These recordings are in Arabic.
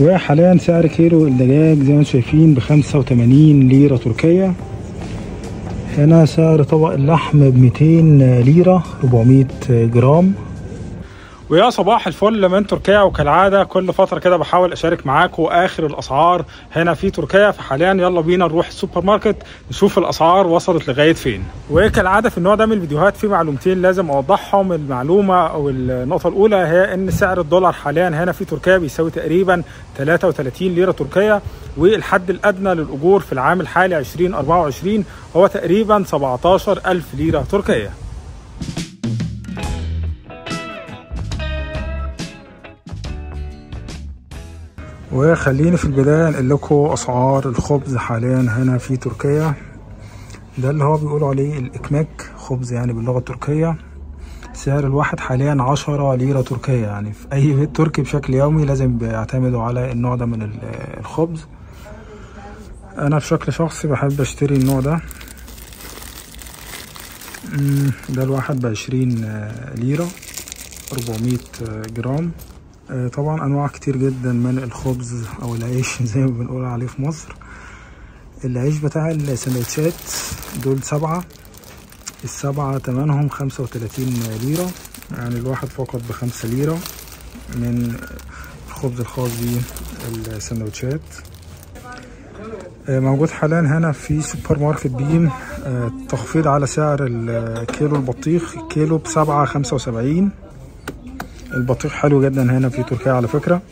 وحاليا سعر كيلو الدجاج زي ما أنتم شايفين بخمسة وتمانين ليرة تركية. هنا سعر طبق اللحم بميتين ليرة ربعمية جرام. ويا صباح الفل من تركيا وكالعادة كل فترة كده بحاول أشارك معاكم آخر الأسعار هنا في تركيا فحاليا يلا بينا نروح السوبر ماركت نشوف الأسعار وصلت لغاية فين. وكالعادة في النوع ده من الفيديوهات في معلومتين لازم أوضحهم المعلومة أو النقطة الأولى هي إن سعر الدولار حاليا هنا في تركيا بيساوي تقريبا 33 ليرة تركيه والحد الأدنى للأجور في العام الحالي 2024 هو تقريبا 17000 ليرة تركية. وخليني في البداية نقول لكم أسعار الخبز حاليا هنا في تركيا. ده اللي هو بيقولوا عليه الإكماك خبز يعني باللغة التركية. سعر الواحد حاليا عشرة ليرة تركية يعني. في أي بيت تركي بشكل يومي لازم بيعتمدوا على النوع ده من الخبز. أنا بشكل شخصي بحب أشتري النوع ده. ده الواحد بعشرين ليرة أربعمية جرام. طبعا أنواع كتير جدا من الخبز أو العيش زي ما بنقول عليه في مصر. العيش بتاع السندوتشات دول سبعة. السبعة تمنهم خمسة وتلاتين ليرة. يعني الواحد فقط بخمسة ليرة من الخبز الخاص بالسندوتشات. موجود حاليا هنا في سوبر ماركت بيم تخفيض على سعر الكيلو البطيخ كيلو بسبعة خمسة وسبعين. البطيخ حلو جدا هنا في تركيا على فكرة.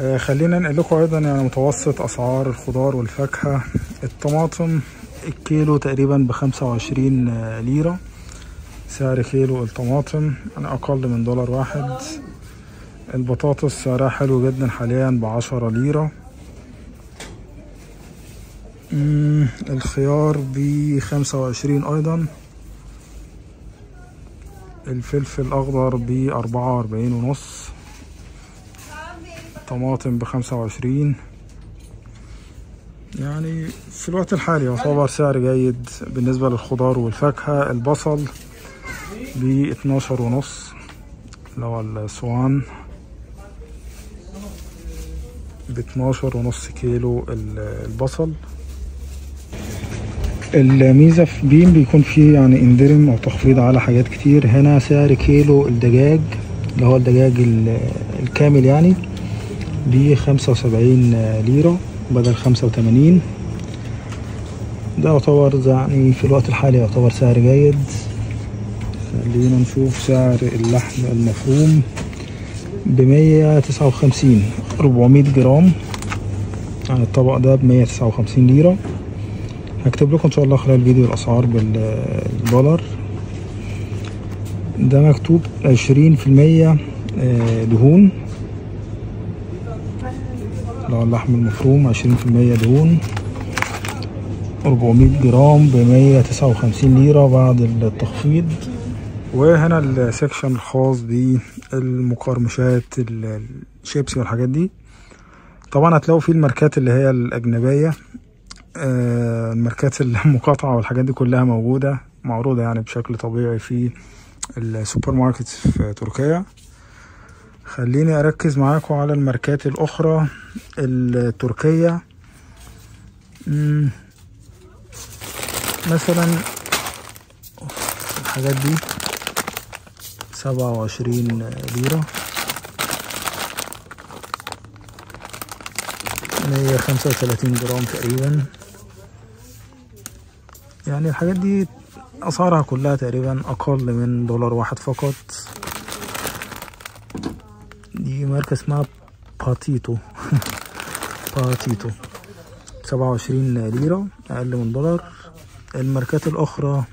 آه خلينا نقول لكم أيضا يعني متوسط أسعار الخضار والفاكهة. الطماطم الكيلو تقريبا بخمسة وعشرين ليرة. سعر كيلو الطماطم يعني أقل من دولار واحد. البطاطس سعرها حلو جدا حاليا بعشرة ليرة. الخيار بخمسة وعشرين أيضا. الفلفل الأخضر بأربعة وأربعين ونص. طماطم بخمسة وعشرين. يعني في الوقت الحالي يعتبر سعر جيد بالنسبة للخضار والفاكهة. البصل باتناشر ونص اللي هو الصوان باتناشر ونص كيلو البصل. الميزة في بيم بيكون فيه يعني اندرم أو تخفيض على حاجات كتير. هنا سعر كيلو الدجاج اللي هو الدجاج الكامل يعني ب 75 ليرة بدل 85 ده يعتبر يعني في الوقت الحالي يعتبر سعر جيد. خلينا نشوف سعر اللحم المفروم ب 159 400 جرام. يعني الطبق ده ب 159 ليرة. هكتب لكم إن شاء الله خلال الفيديو الأسعار بالدولار. ده مكتوب عشرين في المية دهون. اللي هو اللحم المفروم عشرين في المية دهون. أربعمية جرام بمية تسعة وخمسين ليرة بعد التخفيض. وهنا ال section الخاص بالمقرمشات الشيبسي والحاجات دي. طبعا هتلاقوا فيه الماركات اللي هي الأجنبية. الماركات المقاطعة والحاجات دي كلها موجودة معروضة يعني بشكل طبيعي في السوبر ماركت في تركيا. خليني أركز معاكم على الماركات الأخرى التركية. مثلا الحاجات دي سبعة وعشرين ليرة. مية خمسة وتلاتين جرام تقريبا. يعني الحاجات دي أسعارها كلها تقريبا أقل من دولار واحد فقط. دي ماركة اسمها باتيتو. باتيتو. سبعة وعشرين ليرة أقل من دولار. الماركات الأخرى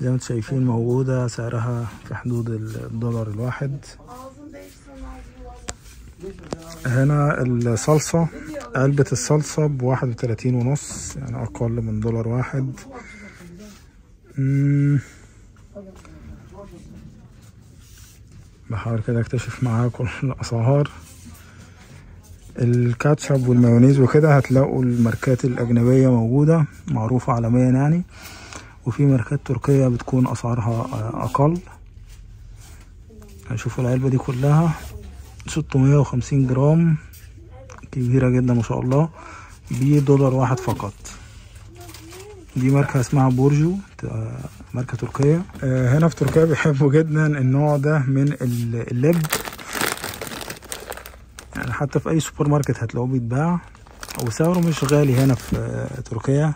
زي ما أنتم شايفين موجودة سعرها في حدود الدولار الواحد. هنا الصلصة علبة الصلصة بواحد وتلاتين ونص يعني أقل من دولار واحد. بحاول كده أكتشف معاكم الأسعار. الكاتشب والمايونيز وكده هتلاقوا الماركات الأجنبية موجودة معروفة عالميا يعني. وفي ماركات تركية بتكون أسعارها أقل. هنشوف العلبة دي كلها. ستمية وخمسين جرام. كبيرة جدا ما شاء الله. بدولار واحد فقط. دي ماركة اسمها بورجو ماركة تركية. هنا في تركيا بيحبوا جدا النوع ده من اللب. يعني حتى في أي سوبر ماركت هتلاقوه بيتباع. وسعره مش غالي هنا في تركيا.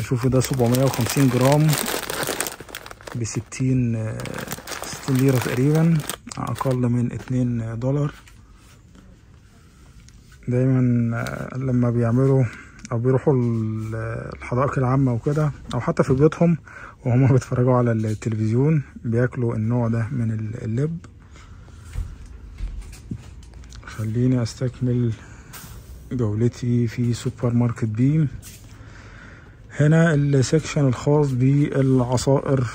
شوفوا ده سبعمية وخمسين جرام بستين ستين ليرة تقريبا أقل من اتنين دولار. دايما لما بيعملوا أو بيروحوا الحدائق العامة وكده أو حتى في بيوتهم وهم بيتفرجوا على التلفزيون بياكلوا النوع ده من اللب. خليني أستكمل جولتي في سوبر ماركت بيم هنا ال section الخاص بالعصائر.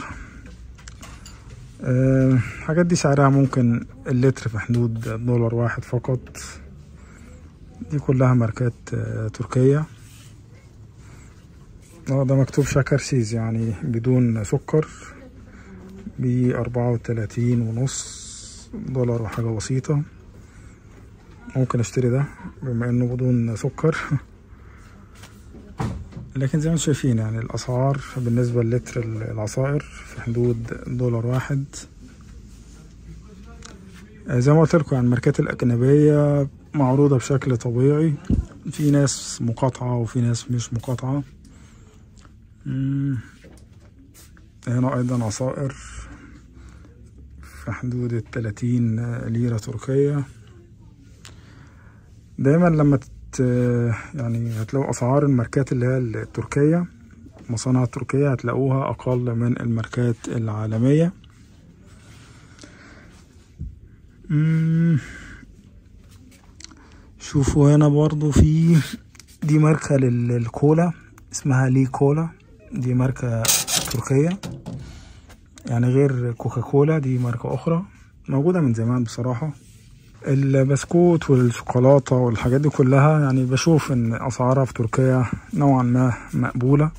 الحاجات دي سعرها ممكن اللتر في حدود دولار واحد فقط. دي كلها ماركات تركية. آه ده مكتوب şekersiz يعني بدون سكر بأربعة وتلاتين ونص دولار وحاجة بسيطة. ممكن اشتري ده بما إنه بدون سكر. لكن زي ما أنتم شايفين يعني الأسعار بالنسبة للتر العصائر في حدود دولار واحد. زي ما قلت لكم يعني الماركات الأجنبية معروضة بشكل طبيعي. في ناس مقاطعة وفي ناس مش مقاطعة. هنا أيضا عصائر في حدود التلاتين ليرة تركية. دايما لما تت يعني هتلاقوا أسعار الماركات اللي هي التركية مصانع تركية هتلاقوها أقل من الماركات العالمية. شوفوا هنا برضو في دي ماركة للكولا اسمها لي كولا. دي ماركة تركية. يعني غير كوكاكولا دي ماركة أخرى. موجودة من زمان بصراحة. البسكوت والشوكولاتة والحاجات دي كلها يعني بشوف إن أسعارها في تركيا نوعا ما مقبولة.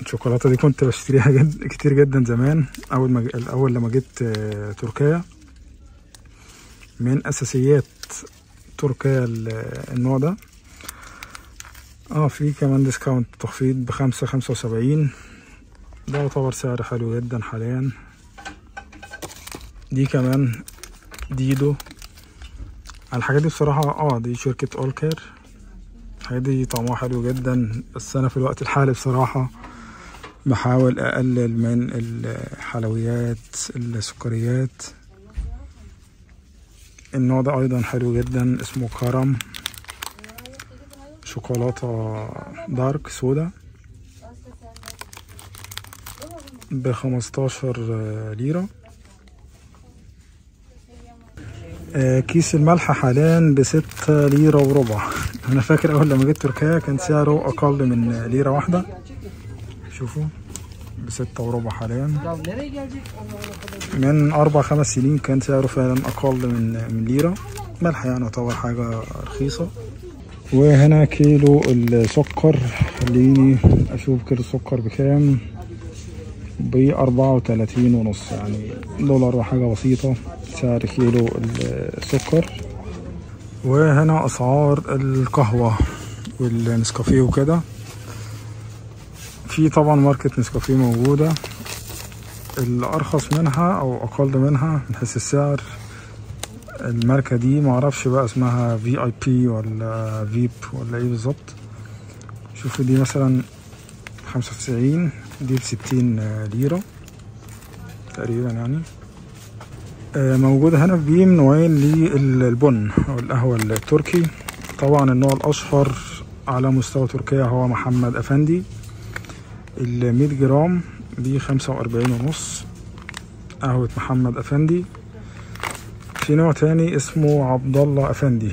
الشوكولاتة دي كنت بشتريها جد كتير جدا زمان أول ما اول لما جيت تركيا. من أساسيات تركيا النوع ده. آه في كمان ديسكاونت تخفيض بخمسة خمسة وسبعين. ده يعتبر سعر حلو جدا حاليا. دي كمان ديدو. الحاجات دي بصراحة آه دي شركة اولكير الحاجات دي طعمها حلو جدا. بس أنا في الوقت الحالي بصراحة بحاول أقلل من الحلويات السكريات. النوع ده أيضا حلو جدا اسمه كرم شوكولاتة دارك سودا بخمستاشر ليرة. كيس الملح حاليا بستة ليرة وربع. أنا فاكر أول لما جيت تركيا كان سعره أقل من ليرة واحدة. شوفوا. بستة وربع حاليا. من أربع خمس سنين كان سعره فعلا أقل من من ليرة. ملح يعني يعتبر حاجة رخيصة. وهنا كيلو السكر. خليني أشوف كيلو السكر بكام. بأربعة وتلاتين ونص يعني. دولار وحاجة بسيطة. سعر كيلو السكر. وهنا أسعار القهوة والنسكافيه وكده. في طبعا ماركة نسكافيه موجودة. الأرخص منها أو أقل منها من حيث السعر الماركة دي معرفش بقى اسمها في اي بي ولا فيب ولا إيه بالظبط. شوفوا دي مثلا خمسة وتسعين دي بستين ليرة تقريبا يعني. موجودة هنا في بيم نوعين للبن أو القهوة التركي. طبعا النوع الأشهر على مستوى تركيا هو محمد أفندي. المية جرام دي خمسة وأربعين ونص. قهوة محمد أفندي. في نوع تاني اسمه عبد الله أفندي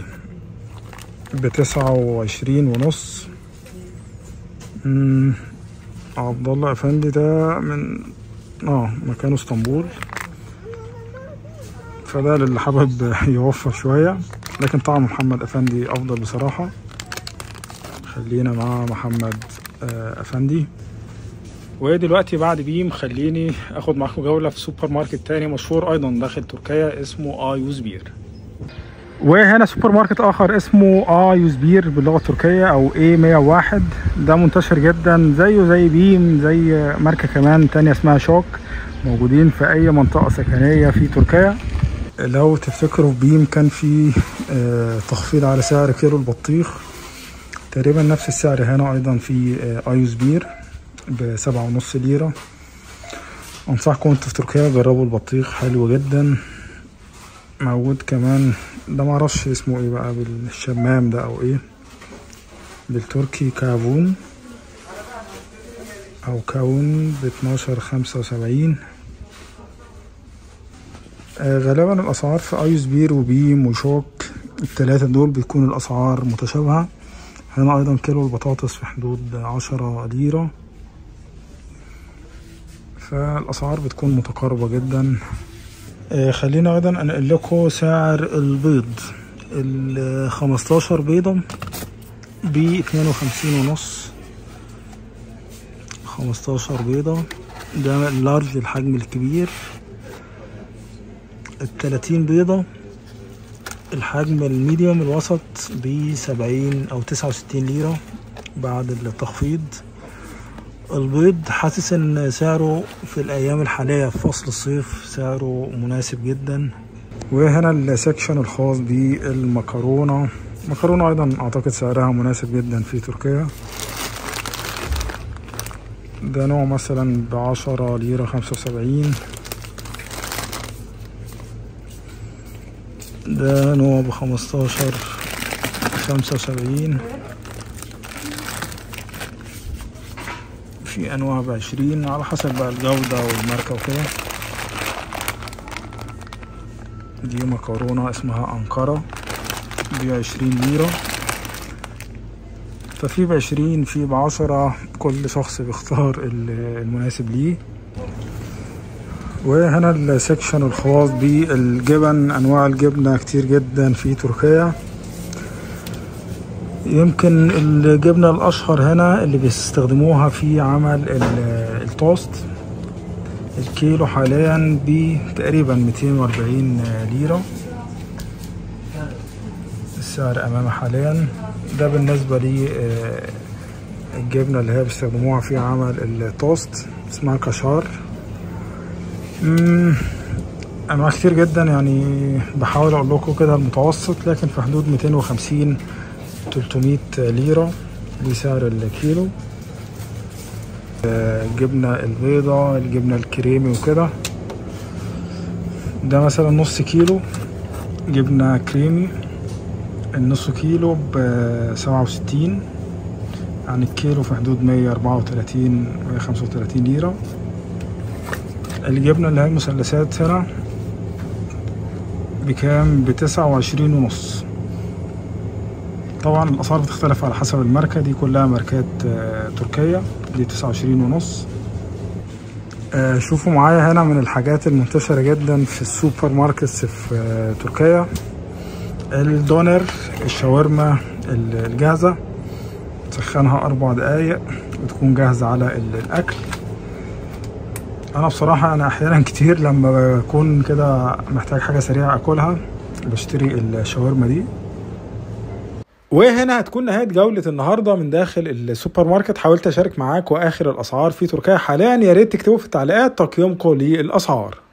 بتسعة وعشرين ونص. عبد الله أفندي ده من آه مكانه اسطنبول. فده للي حابب يوفر شوية. لكن طعم محمد أفندي أفضل بصراحة. خلينا مع محمد أفندي. ودلوقتي بعد بيم خليني آخد معاكم جولة في سوبر ماركت تاني مشهور أيضا داخل تركيا اسمه A yüz bir. وهنا سوبر ماركت آخر اسمه A yüz bir باللغة التركية أو A 101 ده منتشر جدا زيه زي بيم زي ماركة كمان تانية اسمها شوك موجودين في أي منطقة سكنية في تركيا. لو تفتكروا في بيم كان في آه، تخفيض على سعر كيلو البطيخ. تقريبا نفس السعر هنا أيضا في آه، A yüz bir. بسبعة ونص ليرة. أنصحكم أنتوا في تركيا جربوا البطيخ حلو جدا. موجود كمان ده معرفش اسمه إيه بقى بالشمام ده أو إيه. بالتركي kavun أو kavun باتناشر خمسة وسبعين. آه، غالبا الأسعار في A yüz bir وبيم وشوك التلاتة دول بتكون الأسعار متشابهة. هنا أيضا كيلو البطاطس في حدود عشرة ليرة. فالأسعار بتكون متقاربة جدا. آه، خلينا أيضا انقل لكم سعر البيض. ال 15 بيضة ب 52 ونص. 15 بيضة ده اللارج الحجم الكبير. التلاتين بيضة الحجم ال medium الوسط بسبعين أو تسعة وستين ليرة بعد التخفيض. البيض حاسس إن سعره في الأيام الحالية في فصل الصيف سعره مناسب جدا. وهنا ال section الخاص بالمكرونة. مكرونة أيضا أعتقد سعرها مناسب جدا في تركيا. ده نوع مثلا بعشرة ليرة خمسة وسبعين. ده نوع بخمستاشر خمسة وسبعين. في أنواع بعشرين على حسب بقى الجودة والماركة وكده. دي مكرونة اسمها أنقرة بعشرين ليرة. ففي بعشرين في بعشرة كل شخص بيختار ال- المناسب ليه. وهنا ال section الخاص بالجبن أنواع الجبنة كتير جدا في تركيا. يمكن الجبنة الأشهر هنا اللي بيستخدموها في عمل ال- التوست الكيلو حاليا بتقريبا 240 ليرة. السعر أمامي حاليا. ده بالنسبة لي آه، الجبنة اللي هي بيستخدموها في عمل التوست اسمها كشار. مم، أنواع كتير جدا يعني بحاول أقول لكم كده المتوسط لكن في حدود 250 300 ليرة دي سعر الكيلو. آه، الجبنة البيضة الجبنة الكريمي وكده. ده مثلا نص كيلو جبنة كريمي. النص كيلو بسبعة وستين. يعني الكيلو في حدود مية أربعة وتلاتين مية خمسة وتلاتين ليرة. الجبنة اللي هي المثلثات هنا بكام؟ بتسعة وعشرين ونص. طبعا الأسعار بتختلف على حسب الماركة. دي كلها ماركات آه، تركية. دي تسعة وعشرين ونص. آه، شوفوا معايا هنا من الحاجات المنتشرة جدا في ال supermarkets في آه، تركيا. الدونر الشاورما الجاهزة. تسخنها أربع دقايق وتكون جاهزة على ال- الأكل. أنا بصراحة أنا أحيانا كتير لما بكون كده محتاج حاجة سريعة أكلها بشتري الشاورما دي. وهنا هتكون نهاية جولة النهاردة من داخل السوبر ماركت. حاولت أشارك معاكم آخر الأسعار في تركيا حاليا. يا ريت تكتبوا في التعليقات تقييمكم للأسعار.